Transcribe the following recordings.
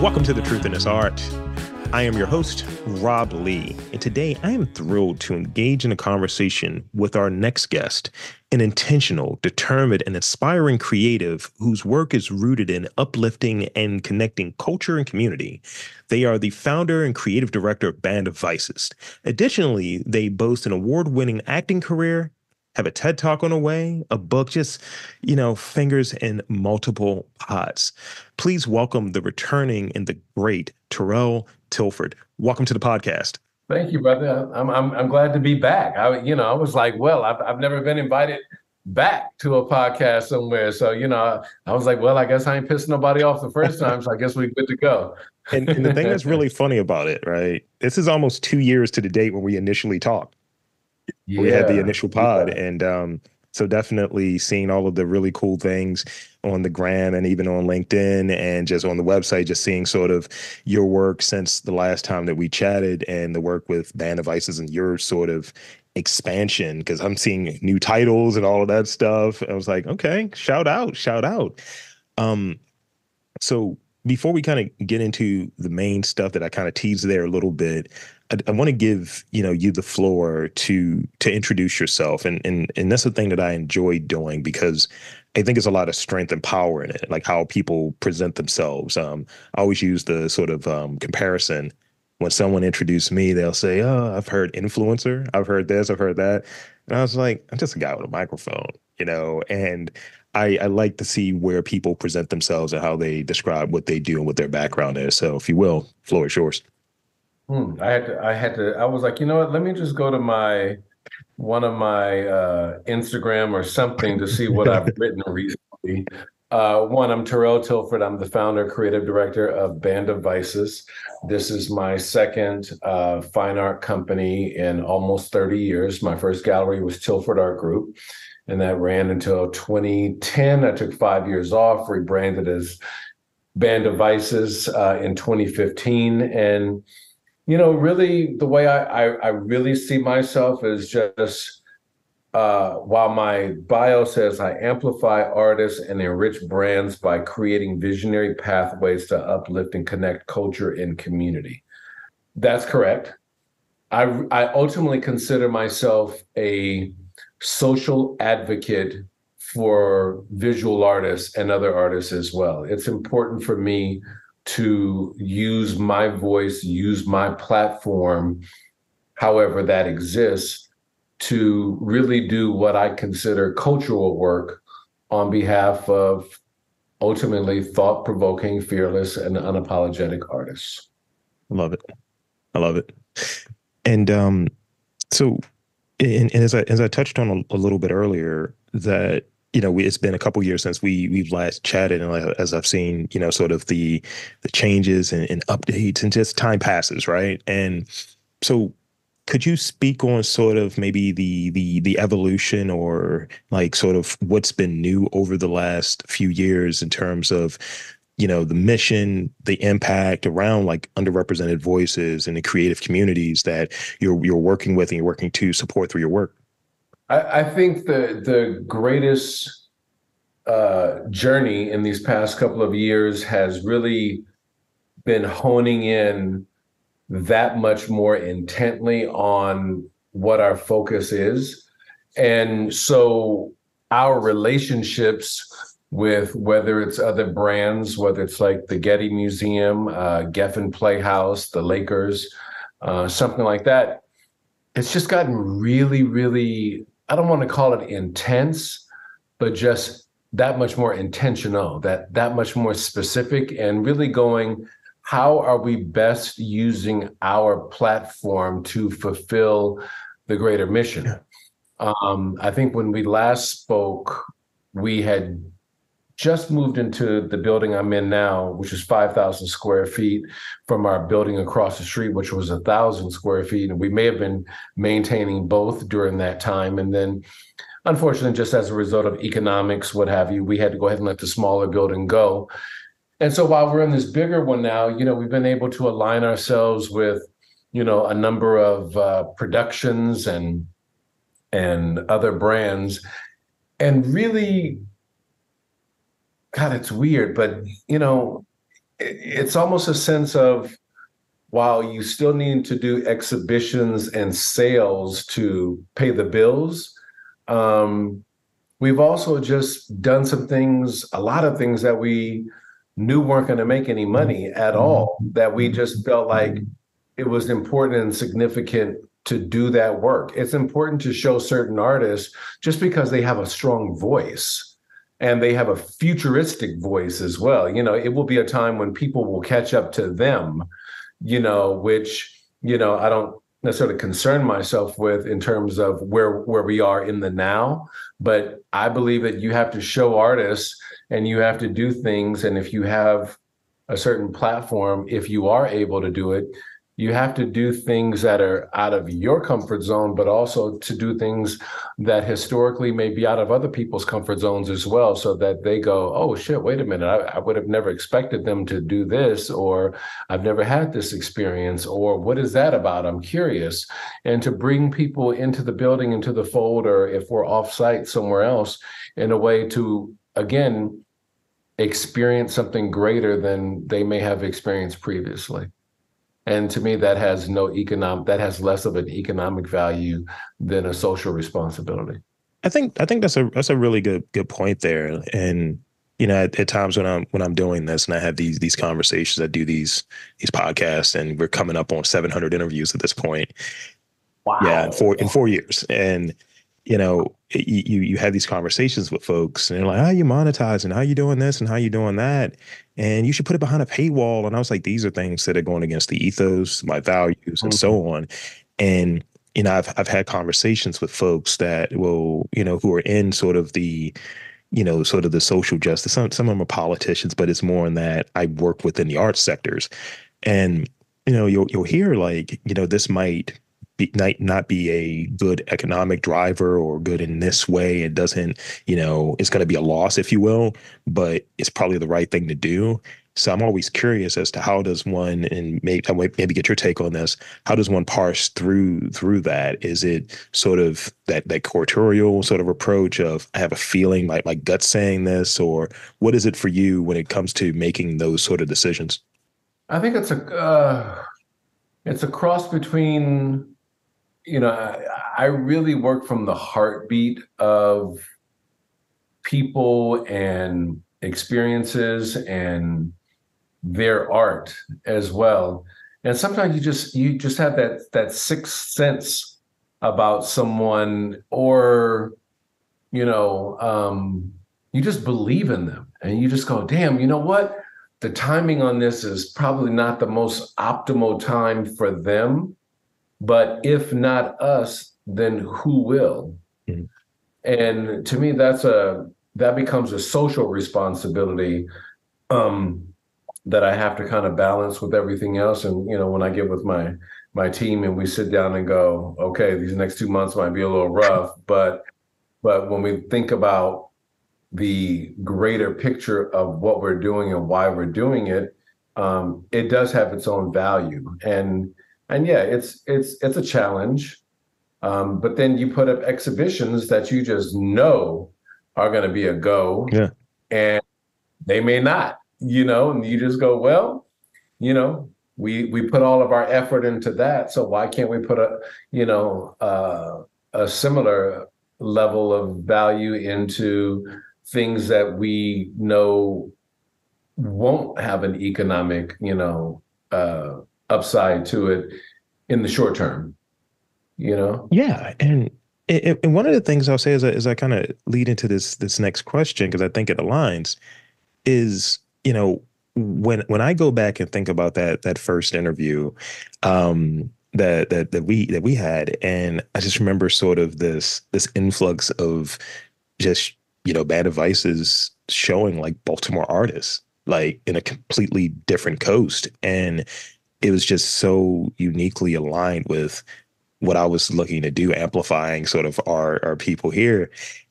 Welcome to The Truth in This Art. I am your host, Rob Lee, and today I am thrilled to engage in a conversation with our next guest, an intentional, determined, and inspiring creative whose work is rooted in uplifting and connecting culture and community. They are the founder and creative director of Band of Vices. Additionally, they boast an award winning acting career have a TED talk on the way, a book, just, you know, fingers in multiple pots. Please welcome the returning and the great Terrell Tilford. Welcome to the podcast. Thank you, brother. I'm I'm I'm glad to be back. I you know I was like, well, I've I've never been invited back to a podcast somewhere, so you know I was like, well, I guess I ain't pissing nobody off the first time, so I guess we're good to go. And, and the thing that's really funny about it, right? This is almost two years to the date when we initially talked. Yeah. we had the initial pod yeah. and um so definitely seeing all of the really cool things on the gram and even on linkedin and just on the website just seeing sort of your work since the last time that we chatted and the work with band of vices and your sort of expansion because i'm seeing new titles and all of that stuff i was like okay shout out shout out um so before we kind of get into the main stuff that i kind of teased there a little bit I, I want to give you know you the floor to to introduce yourself, and and and that's the thing that I enjoy doing because I think there's a lot of strength and power in it, like how people present themselves. Um, I always use the sort of um, comparison when someone introduced me, they'll say, "Oh, I've heard influencer, I've heard this, I've heard that," and I was like, "I'm just a guy with a microphone," you know, and. I, I like to see where people present themselves and how they describe what they do and what their background is. So, if you will, floor is yours. Hmm, I had to I had to I was like, you know what? Let me just go to my one of my uh, Instagram or something to see what I've written recently. Uh, one, I'm Terrell Tilford. I'm the founder, creative director of Band of Vices. This is my second uh, fine art company in almost 30 years. My first gallery was Tilford Art Group, and that ran until 2010. I took five years off, rebranded as Band of Vices uh, in 2015, and you know, really, the way I I, I really see myself is just uh, while my bio says I amplify artists and enrich brands by creating visionary pathways to uplift and connect culture and community. That's correct. I I ultimately consider myself a social advocate for visual artists and other artists as well. It's important for me to use my voice, use my platform, however that exists, to really do what I consider cultural work on behalf of ultimately thought provoking, fearless, and unapologetic artists. I love it. I love it. And um, so, and, and as I as I touched on a, a little bit earlier, that you know, we, it's been a couple years since we we've last chatted, and like, as I've seen, you know, sort of the the changes and, and updates, and just time passes, right? And so, could you speak on sort of maybe the the the evolution or like sort of what's been new over the last few years in terms of you know the mission the impact around like underrepresented voices and the creative communities that you're you're working with and you're working to support through your work I, I think the the greatest uh, journey in these past couple of years has really been honing in that much more intently on what our focus is. And so our relationships with whether it's other brands, whether it's like the Getty Museum, uh, Geffen Playhouse, the Lakers, uh, something like that, it's just gotten really, really, I don't want to call it intense, but just that much more intentional, that that much more specific, and really going, how are we best using our platform to fulfill the greater mission? Yeah. Um, I think when we last spoke, we had just moved into the building I'm in now, which is 5,000 square feet from our building across the street, which was a thousand square feet. And we may have been maintaining both during that time. And then, unfortunately, just as a result of economics, what have you, we had to go ahead and let the smaller building go. And so while we're in this bigger one now, you know, we've been able to align ourselves with you know, a number of uh, productions and and other brands, and really, God, it's weird, but you know, it's almost a sense of while you still need to do exhibitions and sales to pay the bills, um, we've also just done some things, a lot of things that we knew weren't going to make any money at all, that we just felt like it was important and significant to do that work. It's important to show certain artists just because they have a strong voice and they have a futuristic voice as well. You know, it will be a time when people will catch up to them, you know, which, you know, I don't necessarily concern myself with in terms of where where we are in the now, but I believe that you have to show artists and you have to do things and if you have a certain platform, if you are able to do it, you have to do things that are out of your comfort zone, but also to do things that historically may be out of other people's comfort zones as well, so that they go, oh shit, wait a minute, I, I would have never expected them to do this, or I've never had this experience, or what is that about? I'm curious. And to bring people into the building, into the fold, or if we're offsite somewhere else, in a way to, again, experience something greater than they may have experienced previously and to me that has no economic that has less of an economic value than a social responsibility. I think i think that's a that's a really good good point there. And you know at, at, times when i'm when i'm doing this and i have these these conversations i do these these podcasts and we're coming up on 700 interviews at this point. Wow. Yeah in four in four years. And you know you you have these conversations with folks and they're like how you monetizing? How you doing this and how you doing that? And you should put it behind a paywall. And i was like these are things that are going against the ethos my values and so mm-hmm. on. And you know i've i've had conversations with folks that will you know who are in sort of the you know sort of the social justice. Some some of them are politicians but it's more in that i work within the arts sectors. And you know you'll you'll hear like you know this might be, might not be a good economic driver or good in this way. It doesn't, you know, it's going to be a loss, if you will, but it's probably the right thing to do. So I'm always curious as to how does one, and maybe maybe get your take on this. How does one parse through through that? Is it sort of that that curatorial sort of approach of I have a feeling like my gut saying this, or what is it for you when it comes to making those sort of decisions? I think it's a uh, it's a cross between you know, I, really work from the heartbeat of people and experiences and their art as well. And sometimes you just you just have that that sixth sense about someone or you know um you just believe in them and you just go damn you know what the timing on this is probably not the most optimal time for them but if not us, then who will? Mm-hmm. And to me, that's a that becomes a social responsibility um, that I have to kind of balance with everything else. And you know, when I get with my my team and we sit down and go, okay, these next two months might be a little rough, but but when we think about the greater picture of what we're doing and why we're doing it, um, it does have its own value. And and yeah, it's it's it's a challenge. Um, but then you put up exhibitions that you just know are going to be a go, yeah, and they may not. You know, and you just go, well, you know, we we put all of our effort into that, so why can't we put a you know uh, a similar level of value into things that we know won't have an economic, you know, uh, upside to it in the short term you know? Yeah and and one of the things I'll say as I, as I kind of lead into this this next question because I think it aligns is you know when when I go back and think about that that first interview um, that that that we that we had and I just remember sort of this this influx of just you know Band of Vices showing like Baltimore artists like in a completely different coast and it was just so uniquely aligned with what I was looking to do, amplifying sort of our our people here.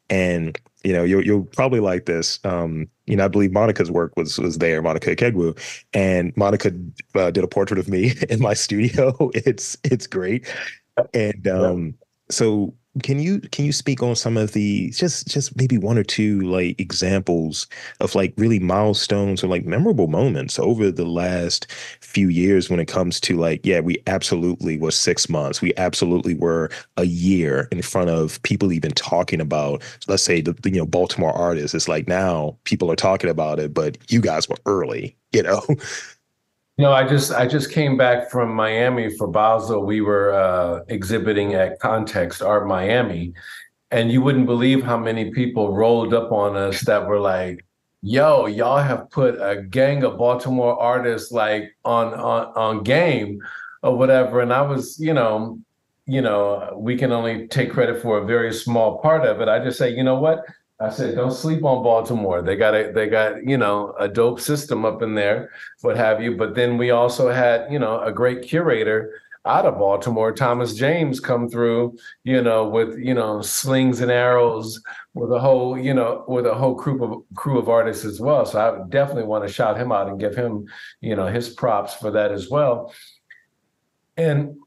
And you know, you'll you'll probably like this. Um, you know, I believe Monica's work was was there, Monica Ikegwu, and Monica uh, did a portrait of me in my studio. It's it's great, and um, so can you can you speak on some of the just just maybe one or two like examples of like really milestones or like memorable moments over the last few years when it comes to like yeah we absolutely were six months we absolutely were a year in front of people even talking about let's say the, the you know baltimore artists. It's like now people are talking about it but you guys were early you know No, I just I just came back from Miami for Basel. We were uh, exhibiting at Context Art Miami, and you wouldn't believe how many people rolled up on us that were like, "Yo, y'all have put a gang of Baltimore artists like on on on game or whatever." And I was, you know, you know, we can only take credit for a very small part of it. I just say, you know what? I said, don't sleep on Baltimore. They got a, they got, you know, a dope system up in there, what have you. But then we also had, you know, a great curator out of Baltimore, Thomas James, come through, you know, with, you know, slings and arrows with a whole, you know, with a whole crew of crew of artists as well. So I definitely want to shout him out and give him, you know, his props for that as well. And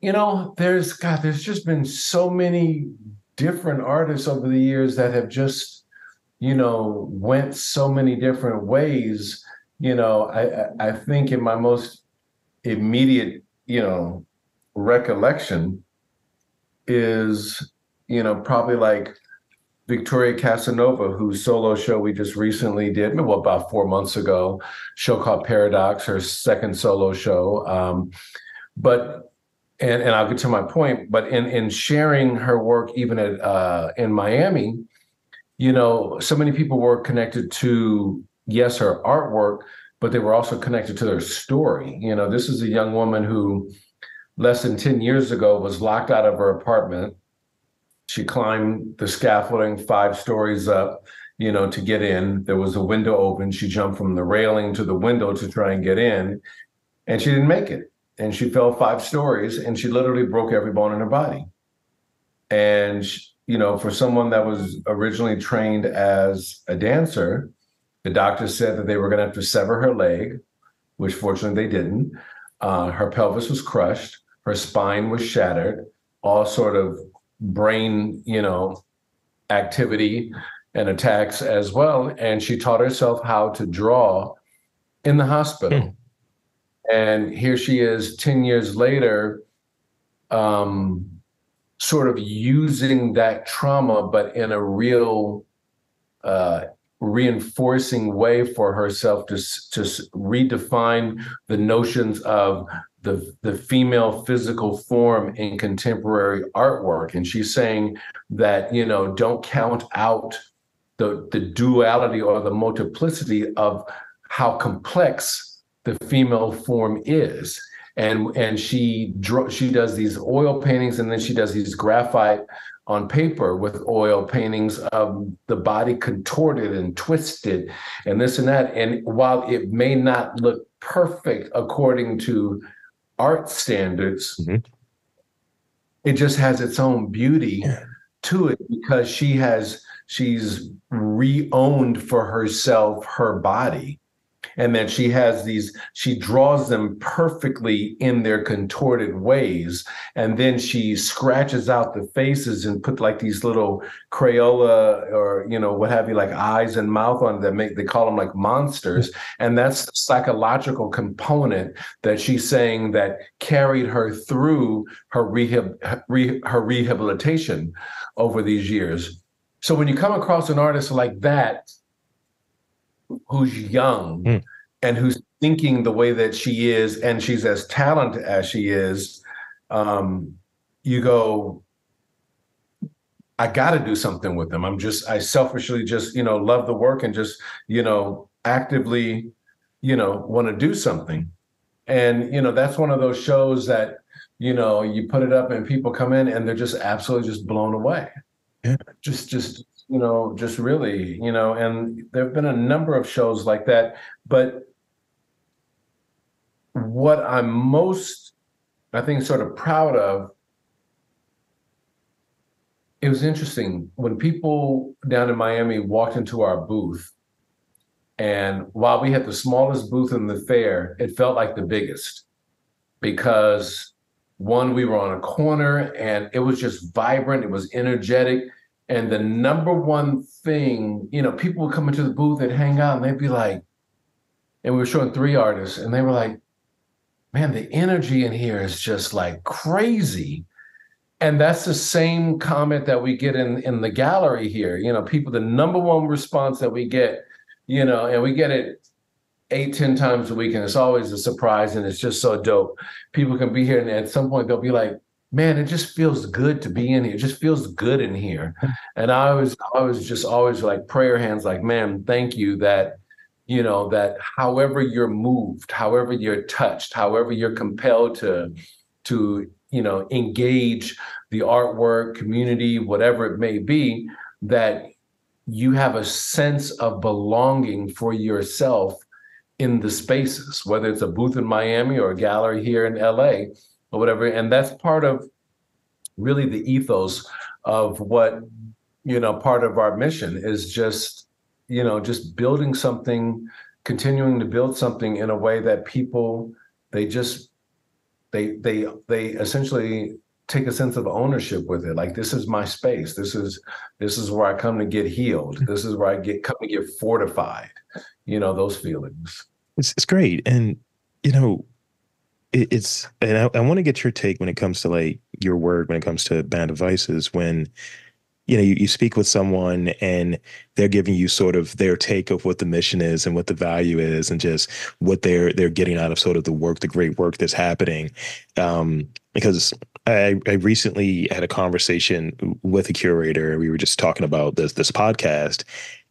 you know, there's God, there's just been so many different artists over the years that have just you know went so many different ways you know i i think in my most immediate you know recollection is you know probably like Victoria Cassinova whose solo show we just recently did well about four months ago show called paradox her second solo show. Um, but and and I'll get to my point, but in in sharing her work even at uh, in Miami, you know, so many people were connected to yes her artwork, but they were also connected to their story. You know, this is a young woman who less than 10 years ago was locked out of her apartment. She climbed the scaffolding five stories up, you know, to get in. There was a window open. She jumped from the railing to the window to try and get in, and she didn't make it and she fell five stories and she literally broke every bone in her body. And, she, you know, for someone that was originally trained as a dancer, the doctor said that they were going to have to sever her leg, which fortunately they didn't. Uh, her pelvis was crushed, her spine was shattered, all sort of brain, you know, activity and attacks as well. And she taught herself how to draw in the hospital. And here she is 10 years later, um, sort of using that trauma, but in a real uh, reinforcing way for herself to, to redefine the notions of the, the female physical form in contemporary artwork. And she's saying that, you know, don't count out the, the duality or the multiplicity of how complex the female form is. And and she she does these oil paintings and then she does these graphite on paper with oil paintings of the body contorted and twisted and this and that. And while it may not look perfect according to art standards mm-hmm. it just has its own beauty to it because she has she's re-owned for herself her body and that she has these she draws them perfectly in their contorted ways. And then she scratches out the faces and put like these little crayola or you know what have you like eyes and mouth on them make they call them like monsters. And that's the psychological component that she's saying that carried her through her rehab her rehabilitation over these years. So when you come across an artist like that who's young mm. and who's thinking the way that she is and she's as talented as she is um, you go i got to do something with them i'm just i selfishly just you know love the work and just you know actively you know want to do something and you know that's one of those shows that you know you put it up and people come in and they're just absolutely just blown away yeah. just just you know, just really, you know, and there have been a number of shows like that. But what I'm most, I think, sort of proud of it was interesting when people down in Miami walked into our booth. And while we had the smallest booth in the fair, it felt like the biggest because one, we were on a corner and it was just vibrant, it was energetic. And the number one thing, you know, people would come into the booth and hang out and they'd be like, and we were showing three artists, and they were like, man, the energy in here is just like crazy. And that's the same comment that we get in in the gallery here. You know, people, the number one response that we get, you know, and we get it eight, ten times a week, and it's always a surprise, and it's just so dope. People can be here, and at some point they'll be like, "Man, it just feels good to be in here. It just feels good in here." And I was, I was just always like prayer hands, like, "Man, thank you that." You know that however you're moved, however you're touched, however you're compelled to to you know engage the artwork community whatever it may be that you have a sense of belonging for yourself in the spaces whether it's a booth in miami or a gallery here in la or whatever. And that's part of really the ethos of what you know part of our mission is just you know just building something continuing to build something in a way that people they just they they they essentially take a sense of ownership with it. Like this is my space. This is this is where i come to get healed. Mm-hmm. This is where i get come to get fortified. You know those feelings. It's it's great, and you know, it's and I, I want to get your take when it comes to like your word when it comes to band of vices when you know you, you speak with someone and they're giving you sort of their take of what the mission is and what the value is and just what they're they're getting out of sort of the work the great work that's happening. Um because I, I recently had a conversation with a curator. We were just talking about this this podcast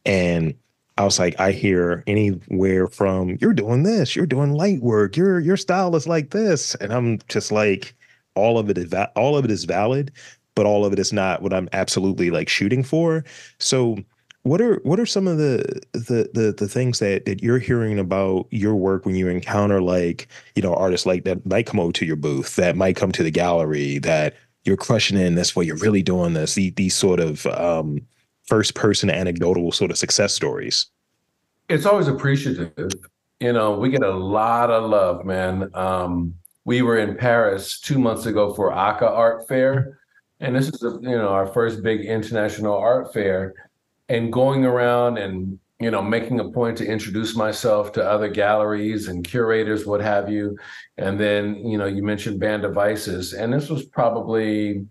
and I was like, I hear anywhere from you're doing this, you're doing light work, your your style is like this, and I'm just like, all of it is va- all of it is valid, but all of it is not what I'm absolutely like shooting for. So, what are what are some of the the the the things that that you're hearing about your work when you encounter like you know artists like that might come over to your booth, that might come to the gallery, that you're crushing in this, what you're really doing this, these, these sort of um, first person anecdotal sort of success stories. it's always appreciative. You know we get a lot of love man. Um we were in paris two months ago for AKAA art fair and this is you know our first big international art fair. And going around and you know making a point to introduce myself to other galleries and curators what have you. And then you know you mentioned Band of Vices and this was probably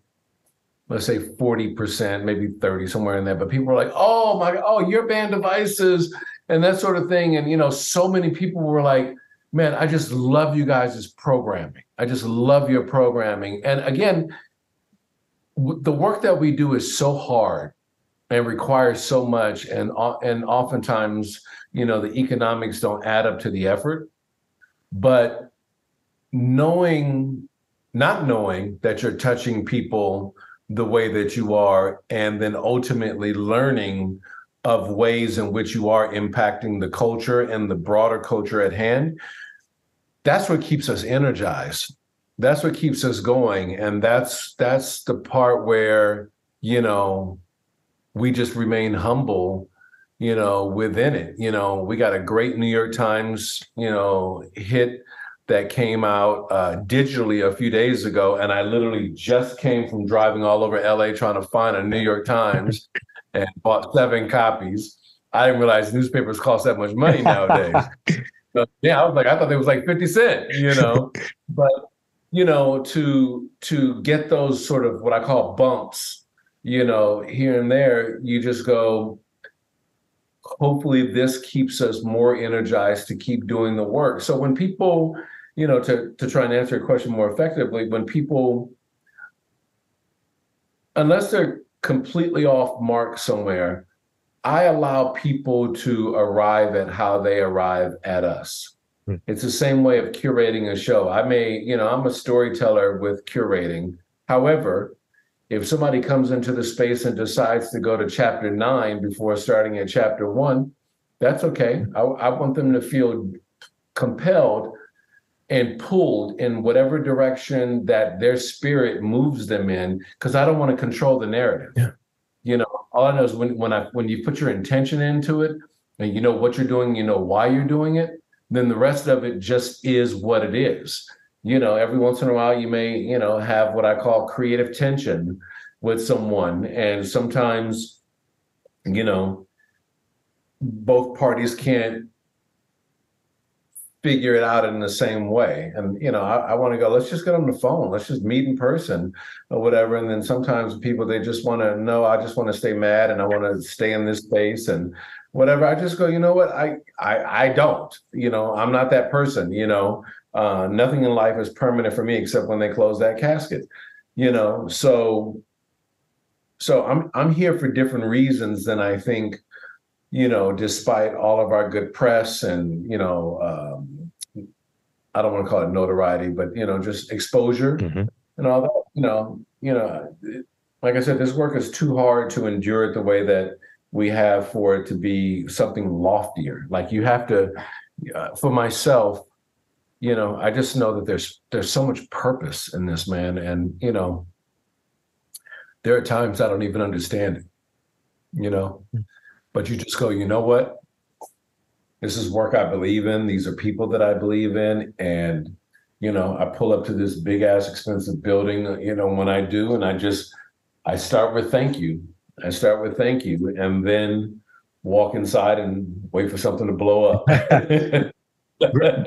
let's say 40% maybe 30 somewhere in there but people were like oh my oh your Band of Vices and that sort of thing and you know so many people were like man i just love you guys' programming. I just love your programming and again w- the work that we do is so hard and requires so much and and oftentimes you know the economics don't add up to the effort but knowing not knowing that you're touching people the way that you are and then ultimately learning of ways in which you are impacting the culture and the broader culture at hand that's what keeps us energized. That's what keeps us going and that's that's the part where you know we just remain humble you know within it. You know we got a great new york times you know hit that came out uh, digitally a few days ago and i literally just came from driving all over la trying to find a new york times and bought seven copies. I didn't realize newspapers cost that much money nowadays. So, yeah i was like i thought they was like 50 cent you know? But you know to to get those sort of what i call bumps you know here and there you just go hopefully this keeps us more energized to keep doing the work. So when people you know to to try and answer a question more effectively when people unless they're completely off mark somewhere i allow people to arrive at how they arrive at us Hmm. it's the same way of curating a show i may you know i'm a storyteller with curating however if somebody comes into the space and decides to go to chapter nine before starting at chapter one, that's okay. I, I want them to feel compelled and pulled in whatever direction that their spirit moves them in because I don't want to control the narrative. Yeah. You know, all I know is when when I when you put your intention into it and you know what you're doing, you know why you're doing it, then the rest of it just is what it is. You know, every once in a while you may, you know, have what I call creative tension with someone and sometimes you know both parties can't figure it out in the same way. And you know, I, I want to go, let's just get on the phone, let's just meet in person or whatever. And then sometimes people they just want to know, I just want to stay mad and I want to stay in this space and whatever. I just go, you know what? I I I don't, you know, I'm not that person, you know. Uh, nothing in life is permanent for me except when they close that casket, you know. So so I'm I'm here for different reasons than I think you know, despite all of our good press and, you know, um, I don't want to call it notoriety, but, you know, just exposure Mhm. and all that, you know, you know, like I said, this work is too hard to endure it the way that we have for it to be something loftier. Like you have to, uh, for myself, you know, I just know that there's there's so much purpose in this man, and you know, there are times I don't even understand it, you know, but you just go, you know what? This is work I believe in. These are people that I believe in, and you know, I pull up to this big ass expensive building, you know, when I do, and I just I start with thank you. I start with thank you, and then walk inside and wait for something to blow up.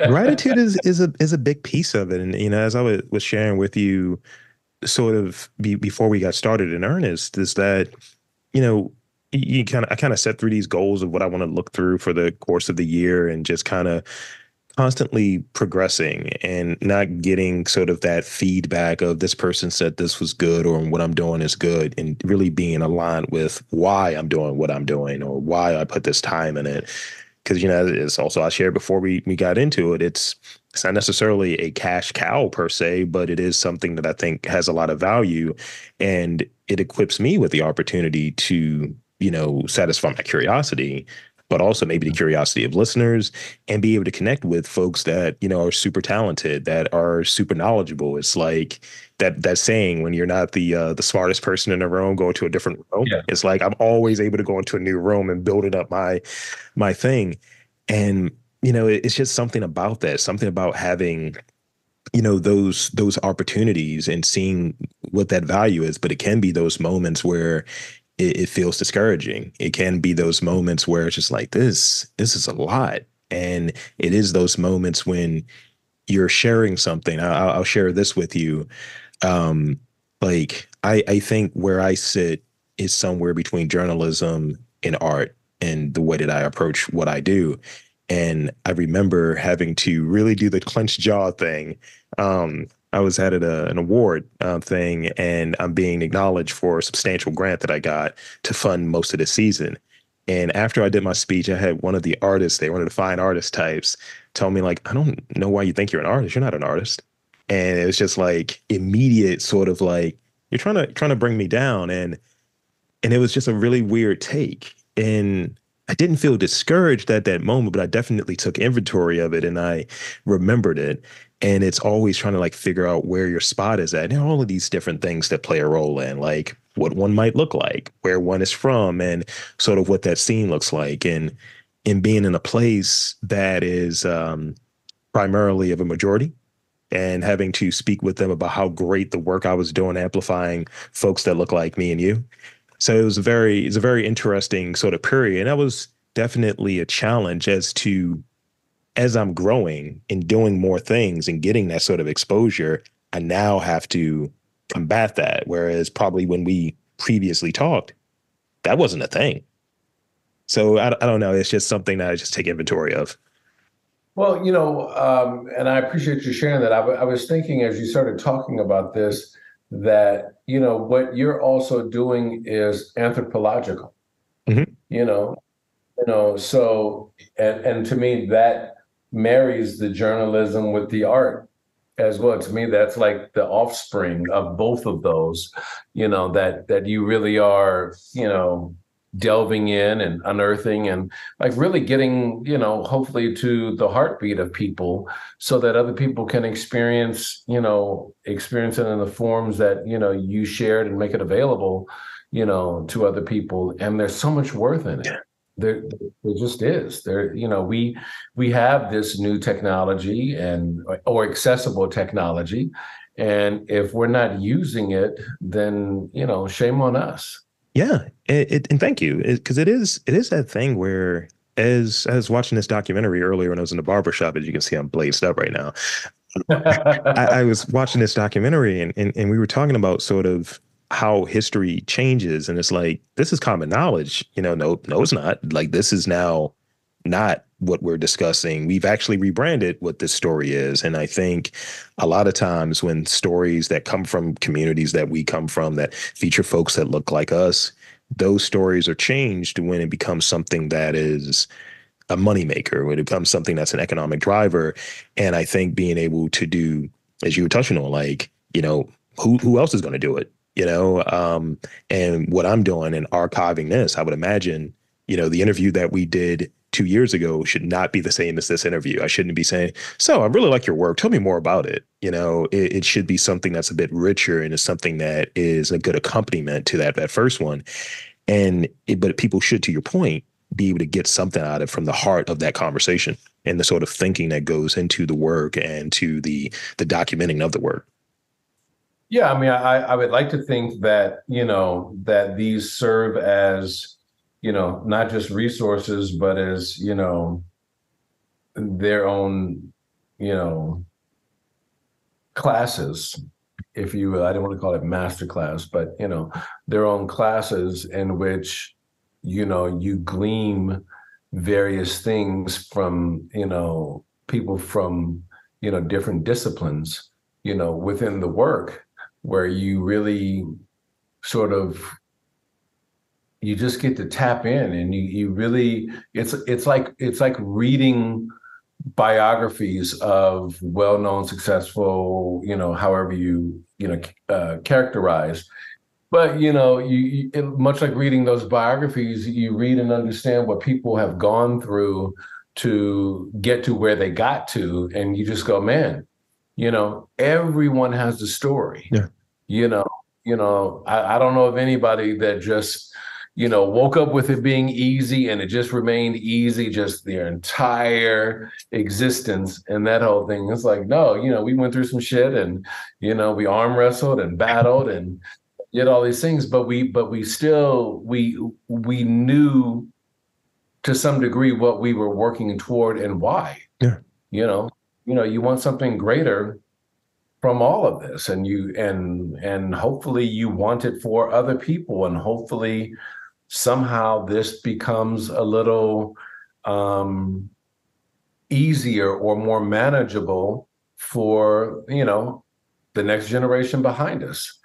gratitude is is a is a big piece of it and you know as i was, was sharing with you sort of be, before we got started in earnest is that you know you kind of i kind of set through these goals of what i want to look through for the course of the year and just kind of constantly progressing and not getting sort of that feedback of this person said this was good or what i'm doing is good and really being aligned with why i'm doing what i'm doing or why i put this time in it. Because you know it's also i shared before we we got into it it's it's not necessarily a cash cow per se but it is something that i think has a lot of value and it equips me with the opportunity to you know satisfy my curiosity but also maybe the curiosity of listeners and be able to connect with folks that you know are super talented that are super knowledgeable. It's like that that saying when you're not the uh, the smartest person in the room go to a different room. Yeah. it's like i'm always able to go into a new room and build it up my my thing. And you know it, it's just something about that something about having you know those those opportunities and seeing what that value is. But it can be those moments where it, it feels discouraging. It can be those moments where it's just like this this is a lot. And it is those moments when you're sharing something. I'll, I'll share this with you. Um like i i think where i sit is somewhere between journalism and art and the way that i approach what i do. And i remember having to really do the clenched jaw thing um I was at a, an award uh, thing, and I'm being acknowledged for a substantial grant that I got to fund most of the season. And after I did my speech, I had one of the artists, they one of the fine artist types, tell me like, "I don't know why you think you're an artist. You're not an artist." And it was just like immediate, sort of like you're trying to trying to bring me down, and and it was just a really weird take. And I didn't feel discouraged at that moment, but I definitely took inventory of it, and I remembered it and it's always trying to like figure out where your spot is at and all of these different things that play a role in like what one might look like where one is from and sort of what that scene looks like and in being in a place that is um primarily of a majority and having to speak with them about how great the work I was doing amplifying folks that look like me and you. So it was a very it's a very interesting sort of period and that was definitely a challenge as to as I'm growing and doing more things and getting that sort of exposure, I now have to combat that. Whereas probably when we previously talked, that wasn't a thing. So I, I don't know. It's just something that I just take inventory of. Well, you know, um, and I appreciate you sharing that. I, w- I was thinking as you started talking about this that, you know, what you're also doing is anthropological. Mhm. You know, you know, so and and to me that marries the journalism with the art as well. To me, that's like the offspring of both of those, you know, that that you really are, you know, delving in and unearthing and like really getting you know hopefully to the heartbeat of people so that other people can experience you know experience it in the forms that you know you shared and make it available you know to other people. And there's so much worth in it there there just is. There you know we we have this new technology and or accessible technology. And if we're not using it then you know shame on us. Yeah, it, it, and thank you, because it is it is that thing where as I was watching this documentary earlier when I was in the barber shop, as you can see, I'm blazed up right now. I, I was watching this documentary and, and and we were talking about sort of how history changes, and it's like this is common knowledge. You know, no, no, it's not. Like this is now not what we're discussing. We've actually rebranded what this story is. And I think a lot of times when stories that come from communities that we come from that feature folks that look like us, those stories are changed when it becomes something that is a moneymaker, when it becomes something that's an economic driver. And I think being able to do, as you were touching on, like, you know, who who else is going to do it? You know, um, and what I'm doing and archiving this, I would imagine, you know, the interview that we did two years ago should not be the same as this interview. I shouldn't be saying, "So I really like your work. Tell me more about it." You know, it, it should be something that's a bit richer and is something that is a good accompaniment to that that first one. And it, but people should, to your point, be able to get something out of from the heart of that conversation and the sort of thinking that goes into the work and to the the documenting of the work. Yeah, I mean, I, I would like to think that, you know, that these serve as, you know, not just resources, but as, you know, their own, you know, classes, if you will. I don't want to call it master class, but, you know, their own classes in which, you know, you glean various things from, you know, people from, you know, different disciplines, you know, within the work where you really sort of you just get to tap in and you you really it's it's like it's like reading biographies of well-known successful you know however you you know uh, characterize. But you know you, you much like reading those biographies you read and understand what people have gone through to get to where they got to and you just go man you know everyone has a story Yeah. you know you know I, I don't know of anybody that just you know woke up with it being easy and it just remained easy just their entire existence and that whole thing it's like no you know we went through some shit and you know we arm wrestled and battled and did all these things but we but we still we we knew to some degree what we were working toward and why Yeah. you know you know you want something greater from all of this and you and and hopefully you want it for other people and hopefully somehow this becomes a little um easier or more manageable for you know the next generation behind us.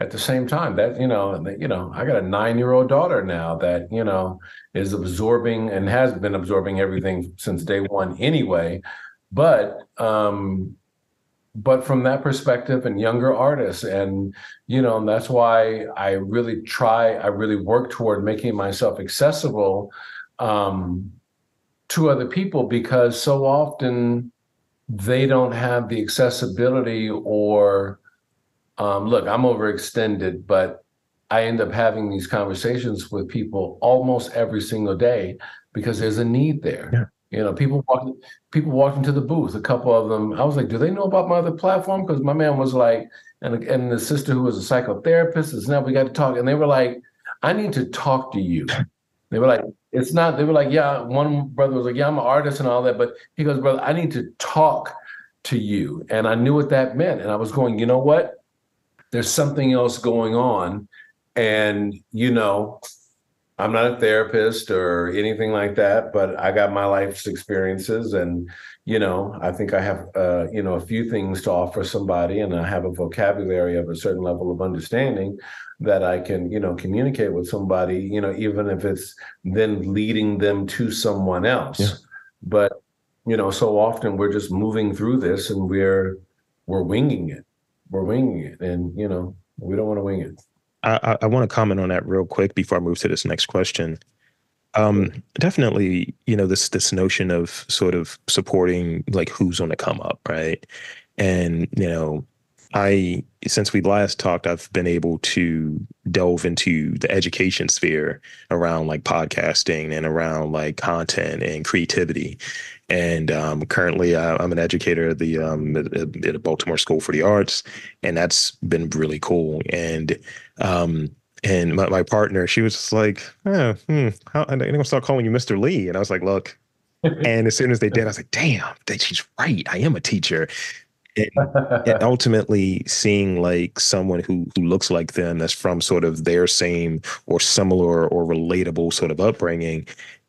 At the same time that you know you know i got a nine year old daughter now that you know is absorbing and has been absorbing everything since day one anyway but um but from that perspective and younger artists and you know and that's why i really try i really work toward making myself accessible um to other people because so often they don't have the accessibility or um, look i'm overextended but i end up having these conversations with people almost every single day because there's a need there Yeah. You know people walk people walked into the booth a couple of them. I was like do they know about my other platform? Because my man was like and, and the sister who was a psychotherapist is now we got to talk. And they were like i need to talk to you. They were like it's not they were like yeah one brother was like yeah i'm an artist and all that but he goes brother i need to talk to you. And i knew what that meant. And i was going you know what? There's something else going on. And you know i'm not a therapist or anything like that but i got my life's experiences and you know i think i have uh, you know a few things to offer somebody and i have a vocabulary of a certain level of understanding that i can you know communicate with somebody you know even if it's then leading them to someone else. Yeah. but you know so often we're just moving through this and we're we're winging it. We're winging it and you know we don't want to wing it I, I want to comment on that real quick before I move to this next question. Um, definitely, you know, this this notion of sort of supporting like who's on the come up, right? And you know, I since we last talked, I've been able to delve into the education sphere around like podcasting and around like content and creativity. And um, currently, uh, I'm an educator at the um, at, at the Baltimore School for the Arts, and that's been really cool. And um, and my, my partner, she was just like, oh, hmm, how, I'm gonna start calling you Mr. Lee. And I was like, look. and as soon as they did, I was like, damn, she's right. I am a teacher. And, and ultimately seeing like someone who who looks like them that's from sort of their same or similar or relatable sort of upbringing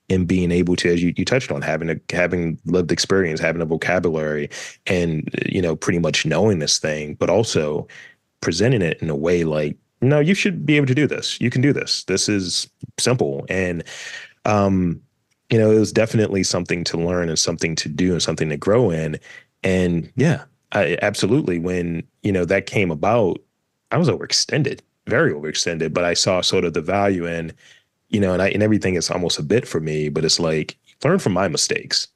and being able to, as you, you touched on, having a having lived experience, having a vocabulary, and you know, pretty much knowing this thing, but also presenting it in a way like, no, you should be able to do this. You can do this. This is simple, and um, you know, it was definitely something to learn and something to do and something to grow in. And yeah, I, absolutely. When you know that came about, I was overextended, very overextended, but I saw sort of the value in you know, and I and everything is almost a bit for me, but it's like learn from my mistakes.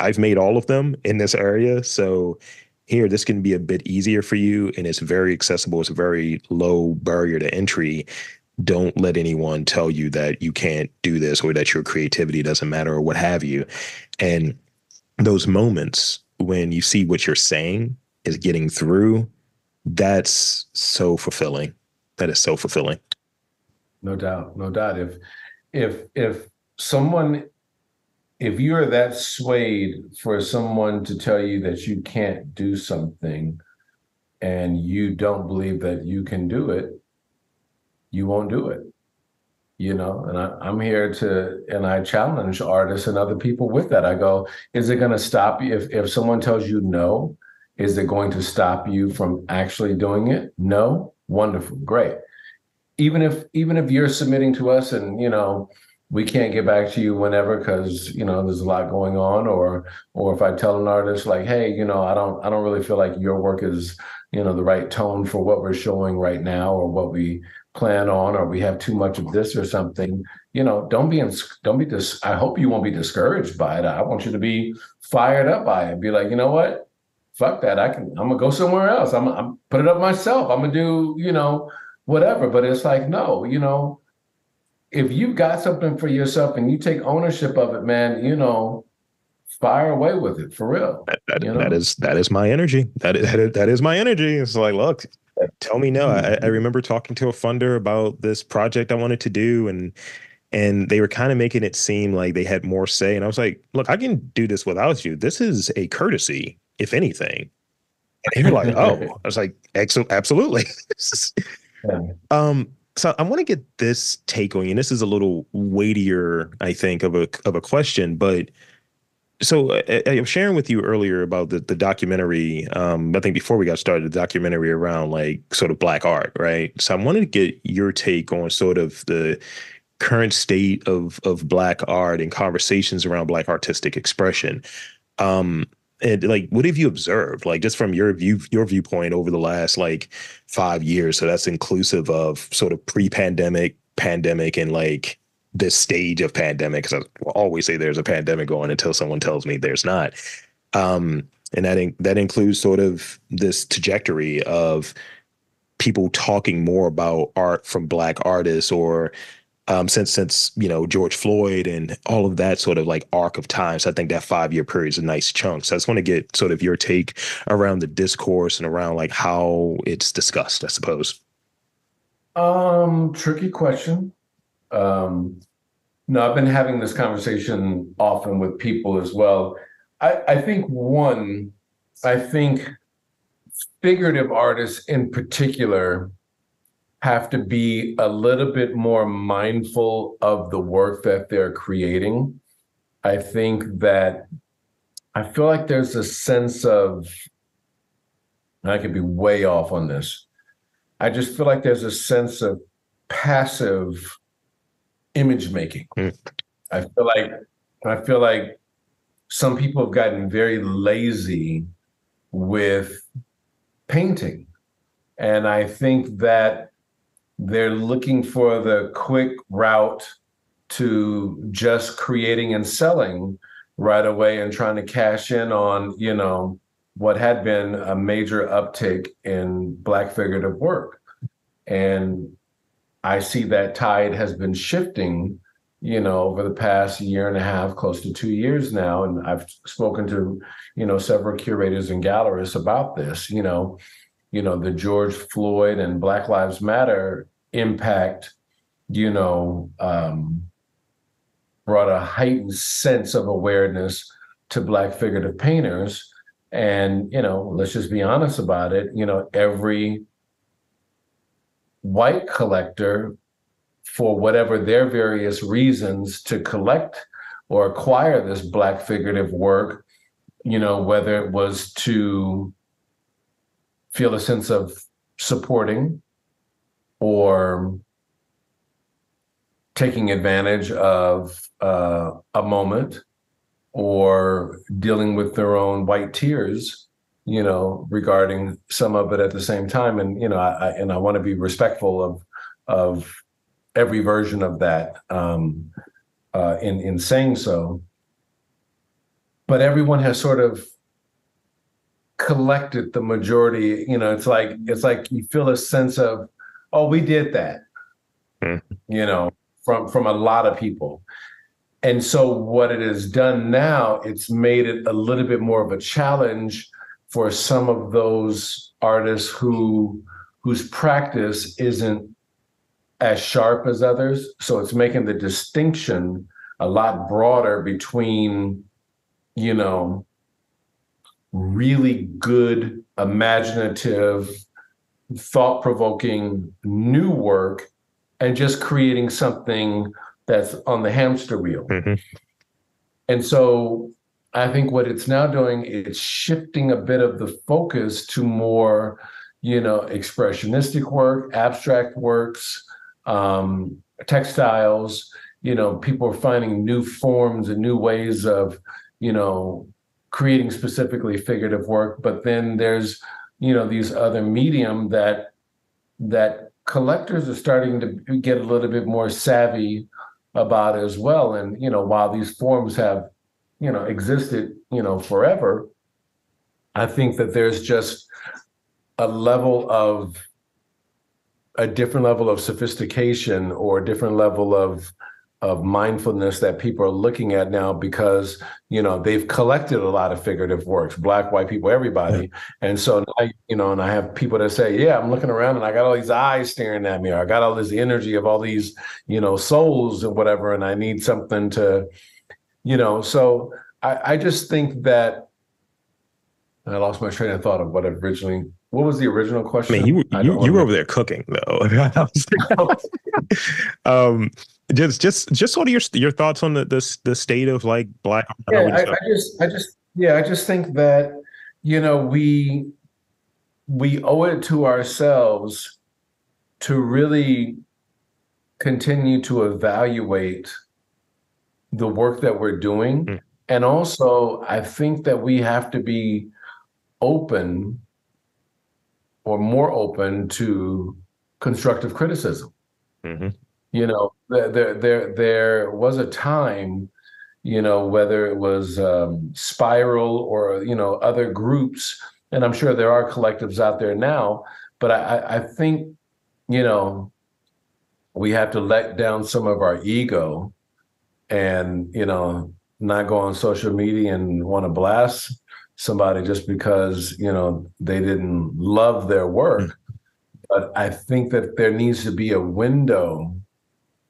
I've made all of them in this area, so here this can be a bit easier for you, and it's very accessible. It's a very low barrier to entry. Don't let anyone tell you that you can't do this or that your creativity doesn't matter or what have you. And those moments when you see what you're saying is getting through, that's so fulfilling. That is so fulfilling. No doubt, no doubt. If if if someone if you're that swayed for someone to tell you that you can't do something and you don't believe that you can do it, you won't do it. You know, and I, am here to, and I challenge artists and other people with that. I go, is it going to stop you if if someone tells you no? Is it going to stop you from actually doing it? No. Wonderful, great even if even if you're submitting to us and you know we can't get back to you whenever because you know there's a lot going on or or if i tell an artist like hey you know i don't i don't really feel like your work is you know the right tone for what we're showing right now or what we plan on or we have too much of this or something you know don't be in, don't be dis i hope you won't be discouraged by it. I want you to be fired up by it. Be like you know what? Fuck that. I can i'm gonna go somewhere else. I'm, I'm put it up myself. I'm gonna do you know whatever. But it's like, no, you know, if you got something for yourself and you take ownership of it, man, you know, fire away with it for real. That, that, you know? that is that is my energy. That is, that is that is my energy. It's like, look, tell me no. I, I remember talking to a funder about this project I wanted to do, and and they were kind of making it seem like they had more say. And I was like, look, I can do this without you. This is a courtesy, if anything. And they were like, oh, I was like, absolutely. Um, so I want to get this take on you. And this is a little weightier, I think, of a of a question, but so I, I was sharing with you earlier about the the documentary. Um, I think before we got started, the documentary around like sort of black art, right? So I wanted to get your take on sort of the current state of of black art and conversations around black artistic expression. Um, and like what have you observed? Like just from your view your viewpoint over the last like five years so that's inclusive of sort of pre-pandemic pandemic and like this stage of pandemic because i always say there's a pandemic going until someone tells me there's not. Um and that in, that includes sort of this trajectory of people talking more about art from black artists or um, since since you know George Floyd and all of that sort of like arc of time. So I think that five year period is a nice chunk. So I just want to get sort of your take around the discourse and around like how it's discussed. I suppose. Um, tricky question. Um, no, I've been having this conversation often with people as well. I, I think one, I think figurative artists in particular have to be a little bit more mindful of the work that they're creating. I think that I feel like there's a sense of, I could be way off on this. I just feel like there's a sense of passive image making. Mm. I feel like I feel like some people have gotten very lazy with painting. And I think that they're looking for the quick route to just creating and selling right away and trying to cash in on, you know, what had been a major uptick in Black figurative work. And I see that tide has been shifting, you know, over the past year and a half, close to two years now. And I've spoken to, you know, several curators and gallerists about this, you know, you know, the George Floyd and Black Lives Matter impact, you know, um, brought a heightened sense of awareness to Black figurative painters and, you know, let's just be honest about it. You know, every white collector, for whatever their various reasons to collect or acquire this Black figurative work, you know, whether it was to feel a sense of supporting or taking advantage of uh, a moment or dealing with their own white tears you know regarding some of it at the same time. And you know i, I and i want to be respectful of of every version of that um uh in in saying so. But everyone has sort of collected the majority you know it's like it's like you feel a sense of oh we did that Mm. you know from from a lot of people and so what it has done now, it's made it a little bit more of a challenge for some of those artists who whose practice isn't as sharp as others. So it's making the distinction a lot broader between, you know, really good, imaginative, thought-provoking new work and just creating something that's on the hamster wheel. Mhm. And so I think what it's now doing is shifting a bit of the focus to more, you know, expressionistic work, abstract works, um, textiles. You know, people are finding new forms and new ways of, you know, creating specifically figurative work. But then there's, you know, these other medium that that collectors are starting to get a little bit more savvy about as well. And you know, while these forms have, you know, existed, you know, forever, I think that there's just a level of a different level of sophistication or a different level of of mindfulness that people are looking at now because you know they've collected a lot of figurative works black white people everybody and so now, you know and i have people that say yeah i'm looking around and i got all these eyes staring at me or i got all this energy of all these you know souls and whatever and i need something to you know so i i just think that i lost my train of thought of what originally what was the original question? I mean, you you, you were over there cooking though. um, just just just sort of your your thoughts on the the, the state of like black. I yeah I, just- I just i just yeah i just think that you know we we owe it to ourselves to really continue to evaluate the work that we're doing Mm. and also i think that we have to be open or more open to constructive criticism Mhm. You know there there there, was a time you know whether it was um, spiral or you know other groups and i'm sure there are collectives out there now but i i I think you know we have to let down some of our ego and you know not go on social media and want to blast somebody just because you know they didn't love their work. But i think that there needs to be a window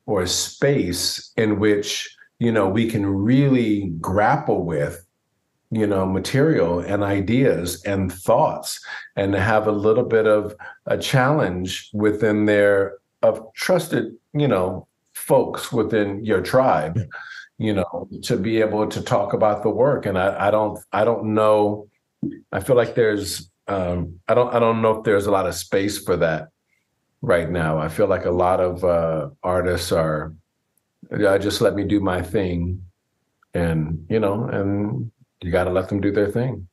or a space in which you know we can really grapple with you know material and ideas and thoughts and have a little bit of a challenge within there of trusted you know folks within your tribe you know to be able to talk about the work. And i, I don't i don't know i feel like there's um i don't i don't know if there's a lot of space for that right now i feel like a lot of uh artists are uh, just let me do my thing and you know and you got to let them do their thing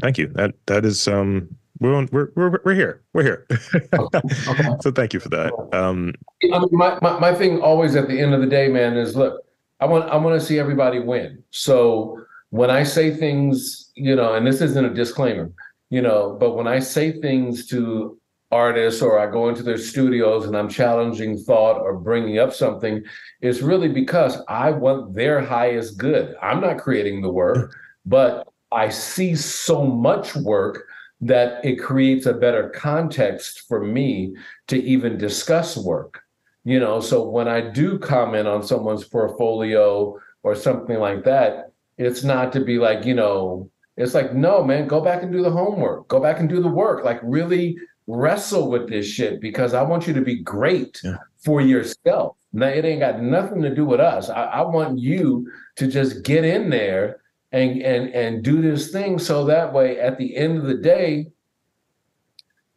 Thank you. That that is um we're on. We're we're we're here. We're here. Okay. so thank you for that. Um, I mean, my, my, my thing always at the end of the day, man, is look, I want I want to see everybody win. So when I say things, you know, and this isn't a disclaimer, you know, but when I say things to artists or I go into their studios and I'm challenging thought or bringing up something, it's really because I want their highest good. I'm not creating the work, but I see so much work that it creates a better context for me to even discuss work. You know, so when I do comment on someone's portfolio or something like that, it's not to be like, you know, it's like, no, man, go back and do the homework, go back and do the work. Like, really wrestle with this shit because I want you to be great Yeah. for yourself. Now, it ain't got nothing to do with us. I, I want you to just get in there and and and do this thing so that way at the end of the day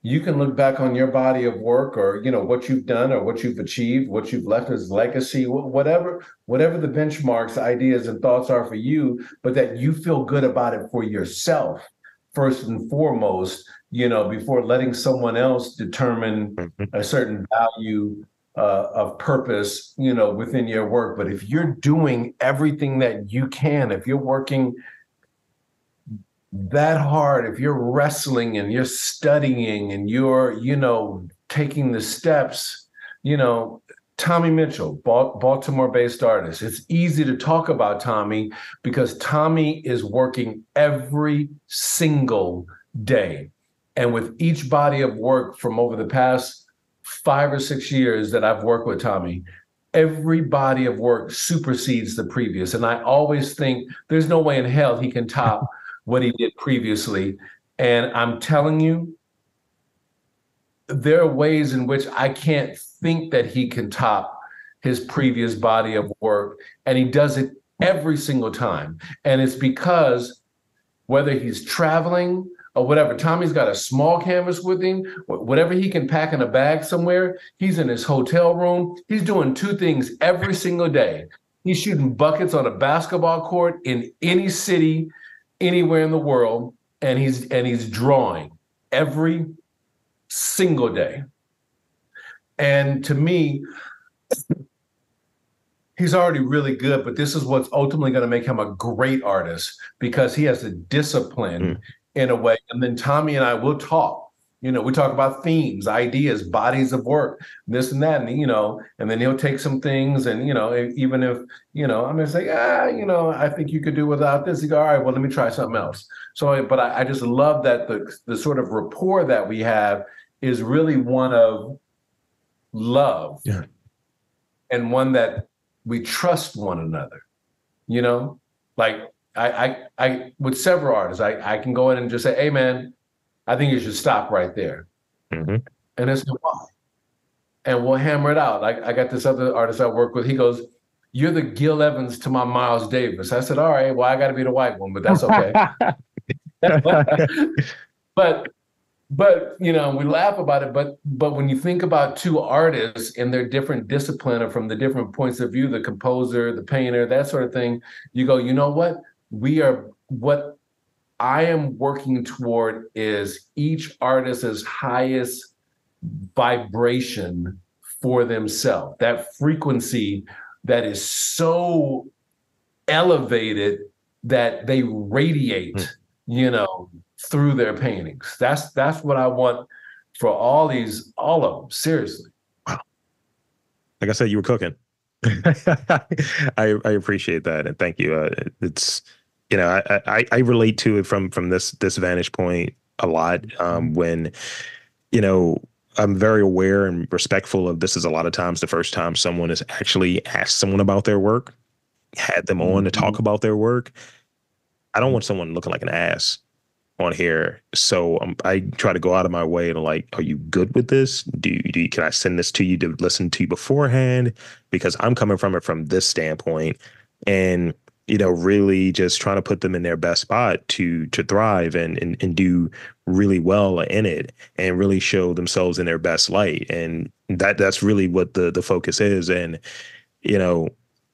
you can look back on your body of work or you know what you've done or what you've achieved what you've left as legacy whatever whatever the benchmarks ideas and thoughts are for you but that you feel good about it for yourself first and foremost you know before letting someone else determine mhm. a certain value uh, of purpose, you know, within your work. But if you're doing everything that you can, if you're working that hard, if you're wrestling and you're studying and you're, you know, taking the steps, you know, Tommy Mitchell, Baltimore-based artist. It's easy to talk about Tommy because Tommy is working every single day. And with each body of work from over the past five or six years that I've worked with Tommy, every body of work supersedes the previous. And I always think there's no way in hell he can top what he did previously. And I'm telling you, there are ways in which I can't think that he can top his previous body of work. And he does it every single time. And it's because whether he's traveling or whatever, Tommy's got a small canvas with him, whatever he can pack in a bag somewhere, he's in his hotel room. He's doing two things every single day. He's shooting buckets on a basketball court in any city, anywhere in the world, and he's and he's drawing every single day. And to me, he's already really good, but this is what's ultimately going to make him a great artist because he has the discipline Mm. In a way. And then Tommy and I will talk. You know, we talk about themes, ideas, bodies of work, this and that, and you know, and then he'll take some things, and you know, even if you know, I'm gonna say, ah, you know, I think you could do without this. He go, all right, well, let me try something else. So, but I, I just love that the the sort of rapport that we have is really one of love, Yeah. and one that we trust one another. You know, like I I I with several artists, I I can go in and just say, hey man, I think you should stop right there, Mhm. and it's the why, and we'll hammer it out. Like I got this other artist I work with. He goes. You're the Gil Evans to my Miles Davis. I said, all right, well, I got to be the white one, but that's okay. but but you know we laugh about it but but when you think about two artists in their different discipline or from the different points of view the composer the painter that sort of thing you go you know what we are what i am working toward is each artist's highest vibration for themselves that frequency that is so elevated that they radiate hmm. you know through their paintings. That's that's what i want for all these all of them seriously. Like I said, you were cooking. I I appreciate that and thank you. Uh, it's you know I, I I relate to it from from this this vantage point a lot. Um, when you know I'm very aware and respectful of this is a lot of times the first time someone has actually asked someone about their work, had them on to talk about their work. I don't want someone looking like an ass on here. So um, I try to go out of my way and like, are you good with this? Do you, do you, can I send this to you to listen to beforehand? Because I'm coming from it from this standpoint, and you know, really just trying to put them in their best spot to to thrive and and, and do really well in it, and really show themselves in their best light. And that that's really what the the focus is. And you know,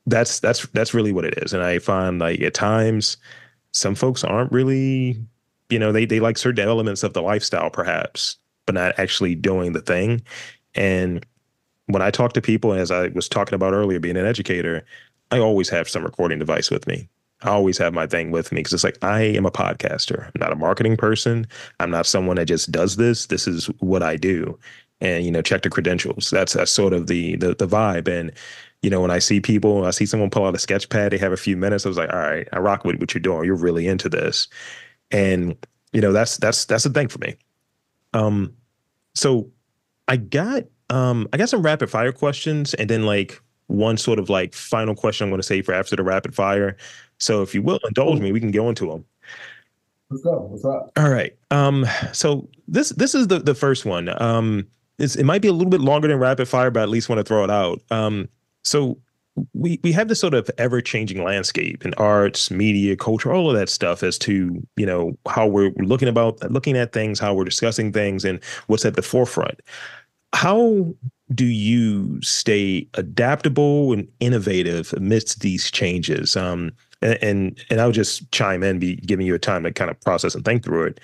that's that's that's really what it is. And I find like at times some folks aren't really you know, they they like certain elements of the lifestyle, perhaps, but not actually doing the thing. And when I talk to people, as I was talking about earlier, being an educator, I always have some recording device with me. I always have my thing with me because it's like I am a podcaster. I'm not a marketing person. I'm not someone that just does this. This is what I do. And you know, check the credentials. That's that's sort of the the the vibe. And you know, when I see people, I see someone pull out a sketch pad, they have a few minutes. I was like, all right, I rock with what you're doing. You're really into this. And you know, that's that's that's the thing for me. Um, so I got um I got some rapid fire questions and then like one sort of like final question I'm going to say for after the rapid fire. So if you will indulge me, we can go into them. What's up? What's up? All right. Um, so this this is the the first one. Um, it's, it might be a little bit longer than rapid fire, but I at least want to throw it out. Um, so we we have this sort of ever changing landscape in arts, media, culture, all of that stuff as to you know how we're looking about looking at things, how we're discussing things, and what's at the forefront. How do you stay adaptable and innovative amidst these changes? Um, and, and and I'll just chime in, be giving you a time to kind of process and think through it.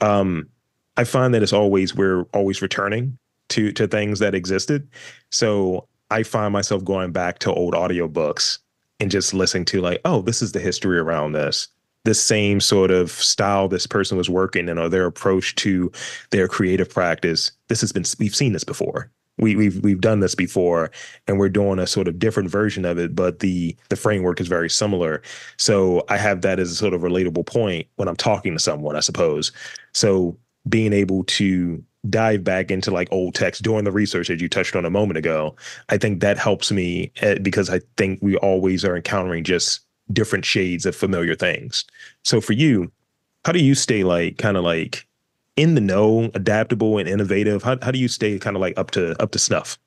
Um, I find that it's always we're always returning to to things that existed. So I find myself going back to old audiobooks and just listening to like, oh, this is the history around this. This same sort of style this person was working in or uh, their approach to their creative practice. This has been we've seen this before. We, we've we've done this before, and we're doing a sort of different version of it, but the the framework is very similar. So I have that as a sort of relatable point when I'm talking to someone, I suppose. So being able to dive back into like old text doing the research that you touched on a moment ago i think that helps me eh, because i think we always are encountering just different shades of familiar things so for you how do you stay like kind of like in the know adaptable and innovative how, how do you stay kind of like up to up to snuff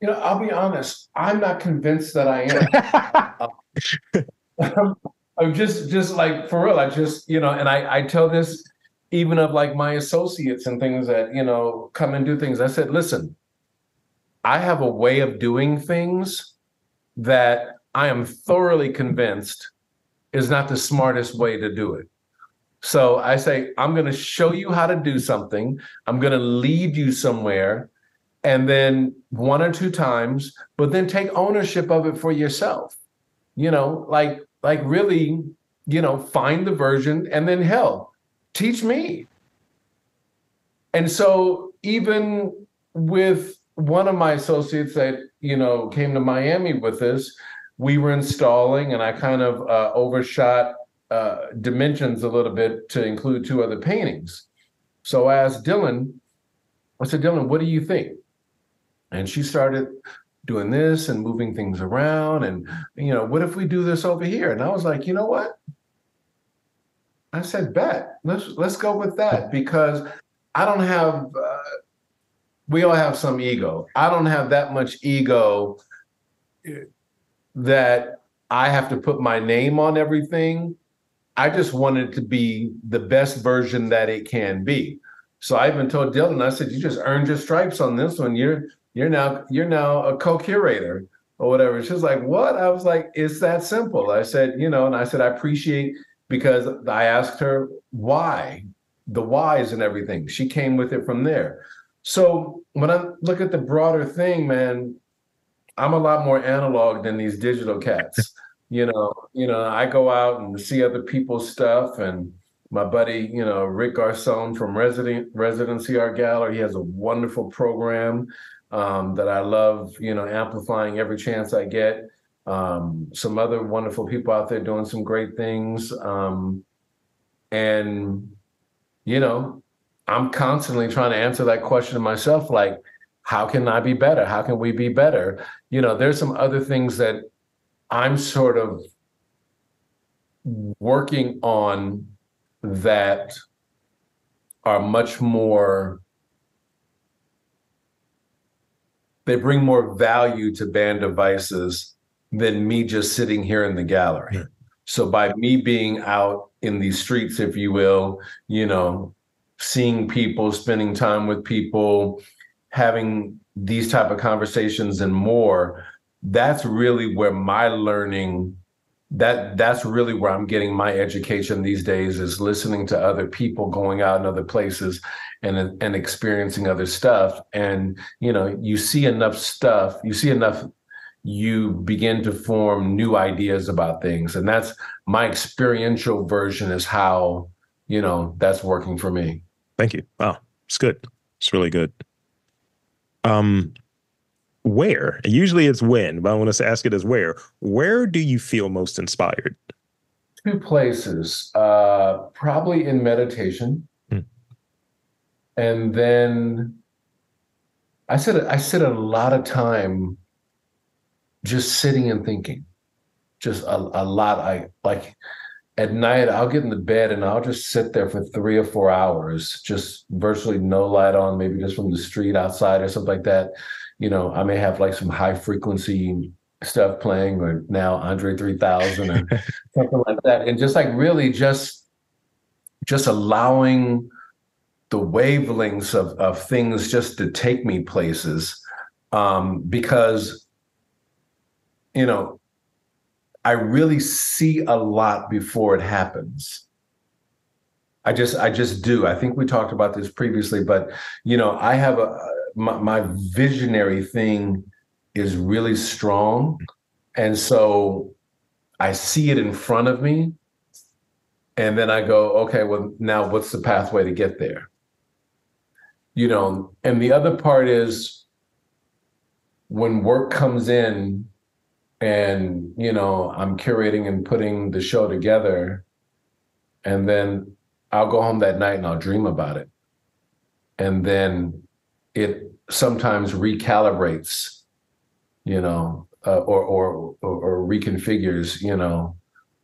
You know, I'll be honest. I'm not convinced that I'm, I'm just, just like for real. I just, you know, and I, I tell this even of like my associates and things that you know come and do things. I said, listen, I have a way of doing things that I am thoroughly convinced is not the smartest way to do it. So I say, I'm going to show you how to do something. I'm going to lead you somewhere. And then one or two times, but then take ownership of it for yourself. You know, like, like really, you know, find the version and then hell, teach me. And so even with one of my associates that, you know, came to Miami with us, we were installing and I kind of uh, overshot uh, dimensions a little bit to include two other paintings. So I asked Dylan, I said, Dylan, what do you think? And she started doing this and moving things around. And, you know, what if we do this over here? And I was like, you know what? I said, bet. Let's let's go with that because I don't have. Uh, we all have some ego. I don't have that much ego eh, that I have to put my name on everything. I just wanted it to be the best version that it can be. So I even told Dylan, I said, "You just earned your stripes on this one. You're you're now you're now a co-curator or whatever." She's like, "What?" I was like, "It's that simple." I said, "You know," and I said, "I appreciate." Because I asked her why, the whys and everything. She came with it from there. So when I look at the broader thing, man, I'm a lot more analog than these digital cats. you know, you know, I go out and see other people's stuff and my buddy, you know, Rick Garzon from Resident Residency Art Gallery, he has a wonderful program um, that I love, you know, amplifying every chance I get. Um, some other wonderful people out there doing some great things. Um, and, you know, I'm constantly trying to answer that question to myself like, how can I be better? How can we be better? You know, there's some other things that I'm sort of working on that are much more they bring more value to Band of Vices than me just sitting here in the gallery. Yeah. So by me being out in these streets, if you will, you know, seeing people, spending time with people, having these type of conversations and more, that's really where my learning that that's really where I'm getting my education these days is listening to other people going out in other places and and experiencing other stuff and you know you see enough stuff you see enough you begin to form new ideas about things and that's my experiential version is how you know that's working for me Thank you. Wow, it's good. It's really good. Um, where? Usually it's when, but I want to ask it as where. Where do you feel most inspired? two places uh probably in meditation Hmm. and then i said i sit a lot of time just sitting and thinking. Just a, a lot. I like at night i'll get in the bed and i'll just sit there for three or four hours just virtually no light on maybe just from the street outside or something like that. You know i may have like some high frequency stuff playing or now andre 3000 or something like that. And just like really just just allowing the wavelengths of, of things just to take me places um, because you know i really see a lot before it happens i just i just do i think we talked about this previously but you know i have a my, my visionary thing is really strong and so I see it in front of me. And then I go, okay, well, now what's the pathway to get there? You know, and the other part is when work comes in and, you know, I'm curating and putting the show together, and then I'll go home that night and I'll dream about it. And then it sometimes recalibrates, you know, uh, or, or or or reconfigures, you know,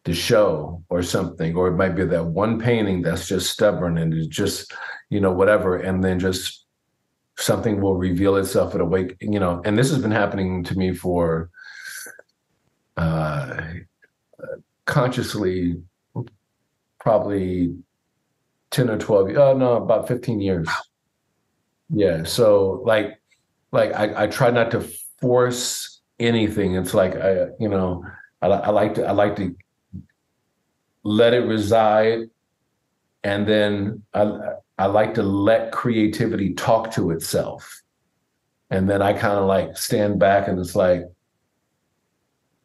the show or something, or it might be that one painting that's just stubborn and it's just, you know, whatever, and then just something will reveal itself at a you know. And this has been happening to me for uh, consciously, probably ten or twelve. Oh no, about fifteen years. Yeah. So like, like I, I try not to force anything. It's like I, you know, I, I like to I like to let it reside, and then I I like to let creativity talk to itself, and then I kind of like stand back and it's like,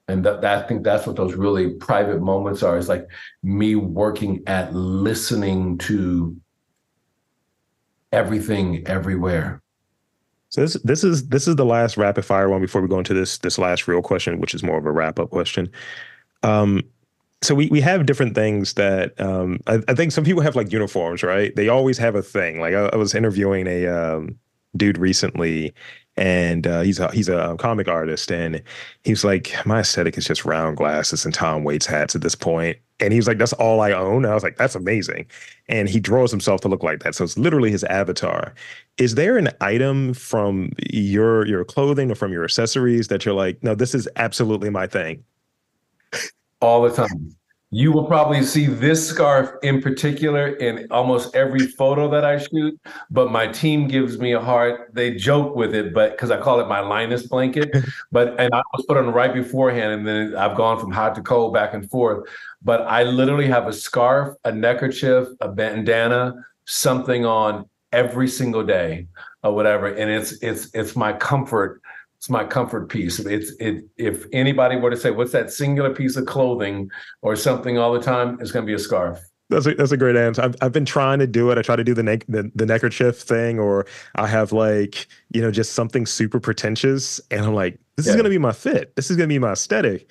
and that, that I think that's what those really private moments are. Is like me working at listening to everything everywhere. So this this is this is the last rapid fire one before we go into this this last real question, which is more of a wrap up question. Um, so we we have different things that um, I, I think some people have like uniforms, right? They always have a thing. Like I, I was interviewing a um, dude recently, and uh, he's a he's a comic artist, and he's like, my aesthetic is just round glasses and Tom Waits hats at this point. And he was like, that's all I own. And I was like, that's amazing. And he draws himself to look like that. So it's literally his avatar. Is there an item from your your clothing or from your accessories that you're like, no, this is absolutely my thing? all the time. You will probably see this scarf in particular in almost every photo that I shoot, but my team gives me a heart. They joke with it, but because I call it my Linus blanket. But and I was put on right beforehand, and then I've gone from hot to cold back and forth. But I literally have a scarf, a neckerchief, a bandana, something on every single day or whatever. And it's it's it's my comfort it's my comfort piece. It's it. If anybody were to say, "What's that singular piece of clothing or something all the time?" It's going to be a scarf. That's a, that's a great answer. I've, I've been trying to do it. I try to do the, neck the the neckerchief thing, or I have like you know just something super pretentious, and I'm like, this is gonna be my fit. This is gonna be my aesthetic,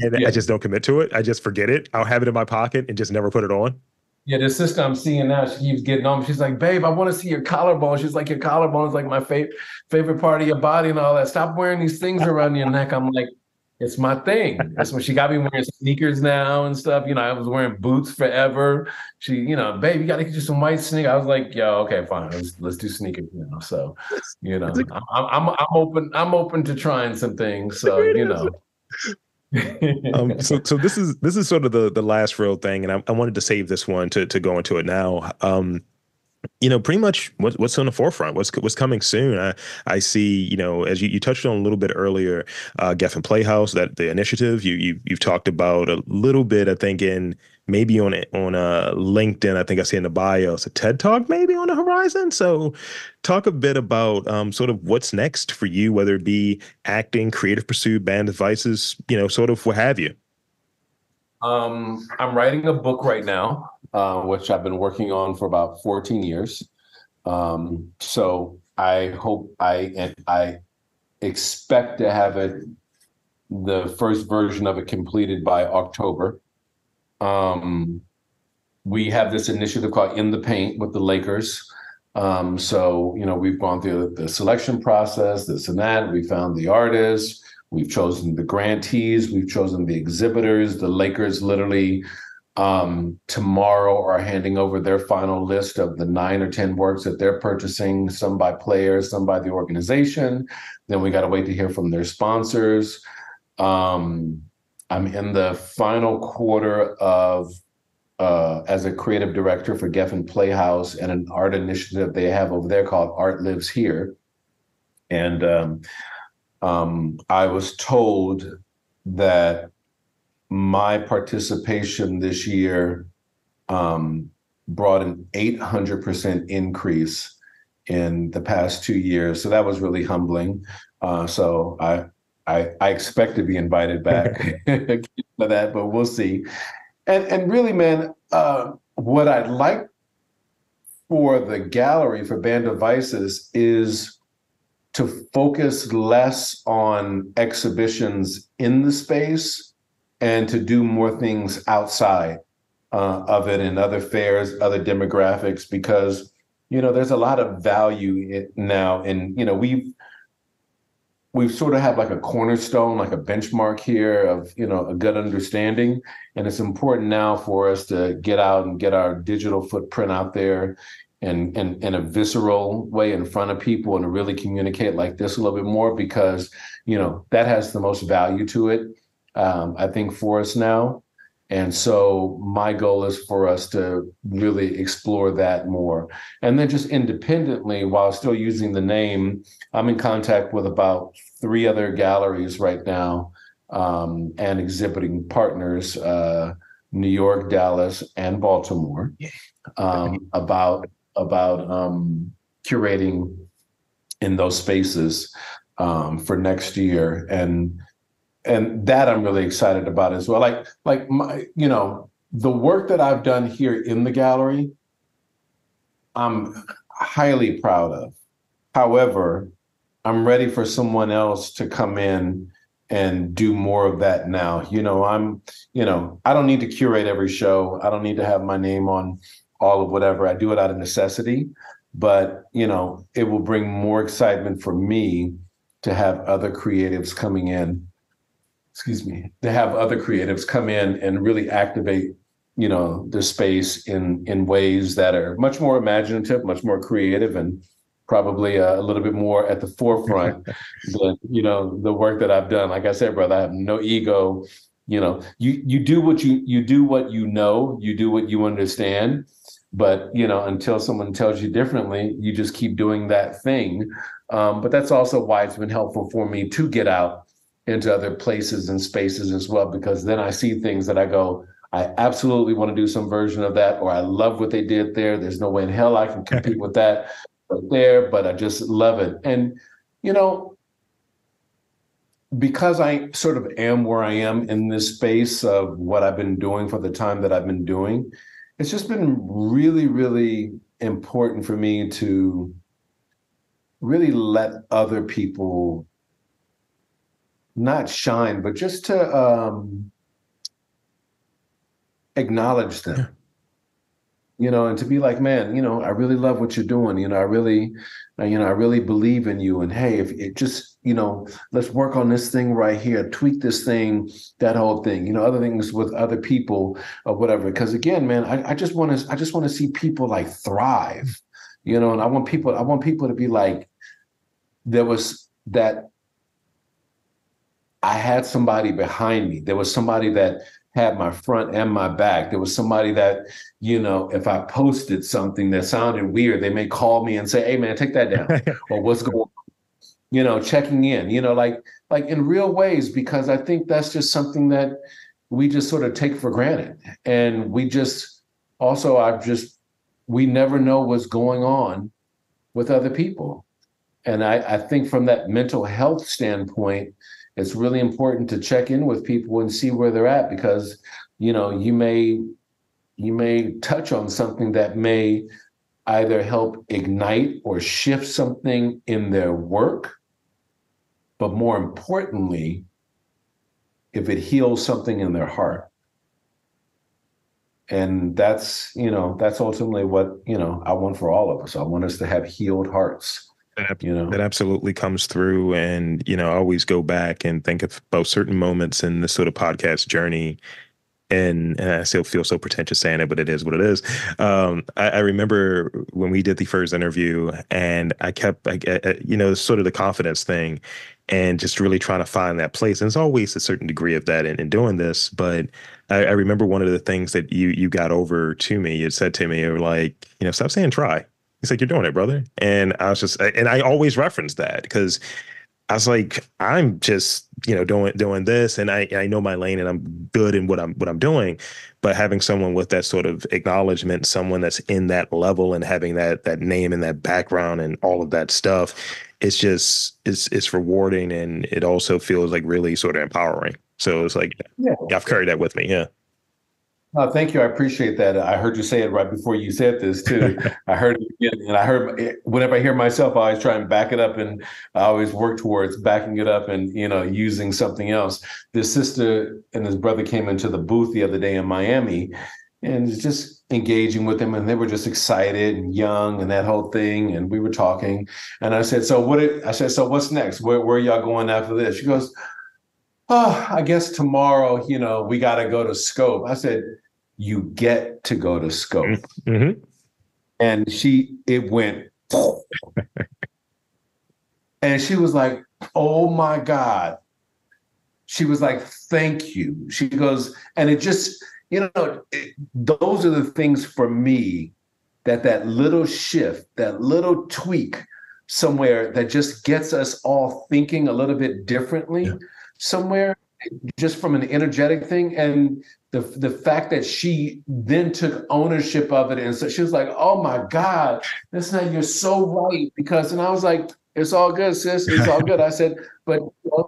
and Yeah. I just don't commit to it. I just forget it. I'll have it in my pocket and just never put it on. Yeah, the sister I'm seeing now, she keeps getting on. She's like, "Babe, I want to see your collarbone." She's like, "Your collarbone is like my favorite favorite part of your body and all that. Stop wearing these things around your neck." I'm like, "It's my thing." That's when she got me wearing sneakers now and stuff. You know, I was wearing boots forever. She, you know, babe, you got to get you some white sneakers. I was like, "Yo, okay, fine. Let's let's do sneakers now." So, you know, I'm I'm I'm open. I'm open to trying some things. So, you know. Um, so so this is this is sort of the the last real thing, and I, I wanted to save this one to to go into it now. Um, you know, pretty much what, what's on the forefront, what's what's coming soon. I I see, you know, as you, you touched on a little bit earlier, uh, Geffen Playhouse, that the initiative you you you've talked about a little bit. I think in maybe on it on uh, LinkedIn, I think I see in the bio, it's a TED Talk maybe on the horizon. So, talk a bit about um, sort of what's next for you, whether it be acting, creative pursuit, Band of Vices, you know, sort of what have you. Um, I'm writing a book right now, uh, which I've been working on for about 14 years. Um, so I hope I I expect to have it the first version of it completed by October. Um, we have this initiative called In the Paint with the Lakers. Um, so you know we've gone through the selection process, this and that. We found the artists. We've chosen the grantees, we've chosen the exhibitors. The Lakers literally um, tomorrow are handing over their final list of the nine or 10 works that they're purchasing, some by players, some by the organization. Then we got to wait to hear from their sponsors. Um, I'm in the final quarter of uh, as a creative director for Geffen Playhouse and an art initiative they have over there called Art Lives Here. And um, um, I was told that my participation this year um, brought an 800% increase in the past two years. So that was really humbling. Uh, so I, I, I expect to be invited back for that, but we'll see. And and really, man, uh, what I'd like for the gallery for Band of Vices is to focus less on exhibitions in the space and to do more things outside uh, of it and other fairs, other demographics, because you know there's a lot of value now, and you know we've we've sort of have like a cornerstone, like a benchmark here of you know a good understanding, and it's important now for us to get out and get our digital footprint out there and in, in a visceral way in front of people and to really communicate like this a little bit more because you know that has the most value to it um, i think for us now and so my goal is for us to really explore that more. And then just independently while still using the name i'm in contact with about three other galleries right now um, and exhibiting partners uh, new york dallas and baltimore um, about about um, curating in those spaces um, for next year, and and that I'm really excited about as well. Like like my you know the work that I've done here in the gallery, I'm highly proud of. However, I'm ready for someone else to come in and do more of that now. You know, I'm, you know, I don't need to curate every show. I don't need to have my name on all of whatever. I do it out of necessity, but you know, it will bring more excitement for me to have other creatives coming in. Excuse me, to have other creatives come in and really activate, you know, the space in in ways that are much more imaginative, much more creative, and probably a, a little bit more at the forefront than you know the work that I've done. Like I said, brother, I have no ego. You know, you you do what you you do what you know, you do what you understand but you know until someone tells you differently you just keep doing that thing um, but that's also why it's been helpful for me to get out into other places and spaces as well because then i see things that i go i absolutely want to do some version of that or i love what they did there. There's no way in hell i can compete with that there but i just love it. And you know because I sort of am where I am in this space of what I've been doing for the time that I've been doing, it's just been really, really important for me to really let other people not shine, but just to um, acknowledge them you know, and to be like, man, you know, I really love what you're doing. You know, I really, uh, you know, I really believe in you. And hey, if it just, you know, let's work on this thing right here, tweak this thing, that whole thing, you know, other things with other people or whatever. Because again, man, I, I just want to, I just want to see people like thrive, you know, and I want people, I want people to be like, there was that I had somebody behind me. There was somebody that had my front and my back. There was somebody that, you know, if I posted something that sounded weird, they may call me and say, "Hey, man, take that down," or "What's going?" on? You know, checking in. You know, like like in real ways, because I think that's just something that we just sort of take for granted, and we just also I've just we never know what's going on with other people, and I, I think from that mental health standpoint it's really important to check in with people and see where they're at because you know you may you may touch on something that may either help ignite or shift something in their work. But more importantly if it heals something in their heart. And that's you know that's ultimately what you know i want for all of us. I want us to have healed hearts that, you know that absolutely comes through and you know i always go back and think about certain moments in this sort of podcast journey and, and I still feel so pretentious saying it, but it is what it is. Um, I, I, remember when we did the first interview, and I kept, I, I, you know, sort of the confidence thing, and just really trying to find that place. And it's always a certain degree of that in, in doing this. But I, I remember one of the things that you you got over to me. You said to me, you were like, you know, stop saying try He's like, you're doing it, brother. And I was just, and I always reference that because I was like, I'm just, you know, doing doing this, and I I know my lane, and I'm good in what I'm what I'm doing. But having someone with that sort of acknowledgement, someone that's in that level, and having that that name and that background and all of that stuff, it's just it's it's rewarding, and it also feels like really sort of empowering. So it's like, yeah, I've carried that with me. Yeah. Oh, thank you. I appreciate that. I heard you say it right before you said this too. I heard it again, and I heard eh, whenever I hear myself, I always try and back it up, and I always work towards backing it up and you know using something else. This sister and his brother came into the booth the other day in Miami, and just engaging with them, and they were just excited and young and that whole thing. And we were talking, and I said, "So what?" Did, I said, "So what's next? Where where y'all going after this?" She goes oh, I guess tomorrow, you know, we got to go to Scope. I said, you get to go to Scope. Mm-hmm. And she, it went, and she was like, oh my God. She was like, thank you. She goes, and it just, you know, it, those are the things for me that that little shift, that little tweak somewhere that just gets us all thinking a little bit differently. Yeah somewhere just from an energetic thing. And the the fact that she then took ownership of it. And so she was like oh my god this not you're so right. Because and i was like it's all good sis. It's all good. I said but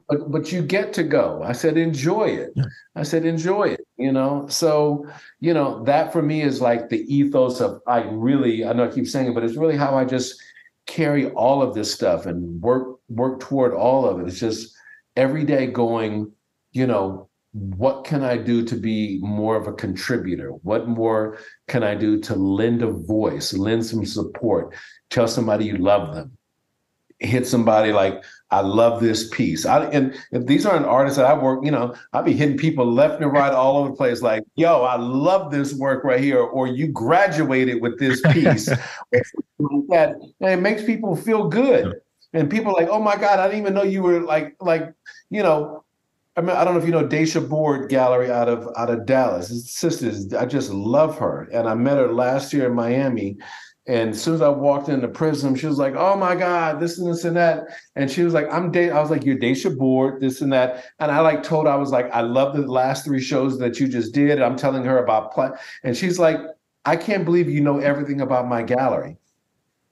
but, but you get to go. I said enjoy it. I said enjoy it you know? So you know that for me is like the ethos of i really i know i keep saying it but it's really how i just carry all of this stuff and work work toward all of it. It's just every day going, you know, what can I do to be more of a contributor? What more can I do to lend a voice, lend some support, tell somebody you love them, hit somebody like, I love this piece. I, and if these aren't artists that I work, you know, I'll be hitting people left and right all over the place, like, yo, I love this work right here, or you graduated with this piece. like that. And it makes people feel good and people like, oh my God, I didn't even know you were like, like, you know, I mean, I don't know if you know Daisha Board Gallery out of out of Dallas. His sisters, I just love her. And I met her last year in Miami. And as soon as I walked into Prizm, she was like, "Oh my God, this and this and that." And she was like, "I'm da-. I was like, "You're Daisha Board, this and that." And I like told her, I was like, "I love the last three shows that you just did." I'm telling her about play, and she's like, "I can't believe you know everything about my gallery."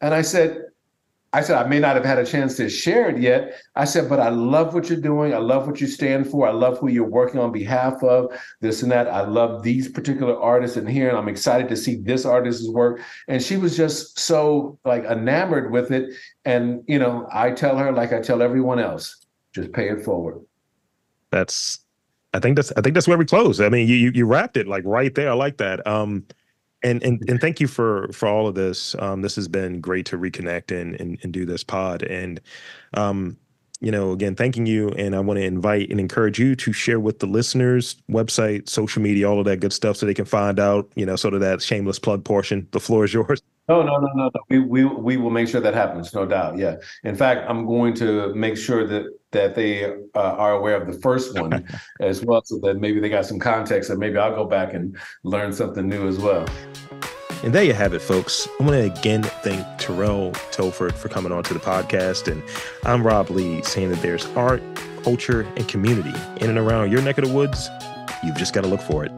And I said, I said, I may not have had a chance to share it yet. I said, but I love what you're doing. I love what you stand for. I love who you're working on behalf of, this and that. I love these particular artists in here, and I'm excited to see this artist's work. And she was just so like enamored with it. And, you know, I tell her, like I tell everyone else, just pay it forward. That's, I think that's, I think that's where we close. I mean, you, you, you wrapped it like right there. I like that. Um, and and and thank you for for all of this. Um, this has been great to reconnect and and, and do this pod. And um, you know, again, thanking you. And I want to invite and encourage you to share with the listeners website, social media, all of that good stuff, so they can find out. You know, sort of that shameless plug portion. The floor is yours. No, no, no, no, no. We, we we will make sure that happens, no doubt. Yeah. In fact, I'm going to make sure that that they uh, are aware of the first one as well, so that maybe they got some context, and maybe I'll go back and learn something new as well. And there you have it, folks. I want to again thank Terrell Tilford for coming on to the podcast. And I'm Rob Lee, saying that there's art, culture, and community in and around your neck of the woods. You've just got to look for it.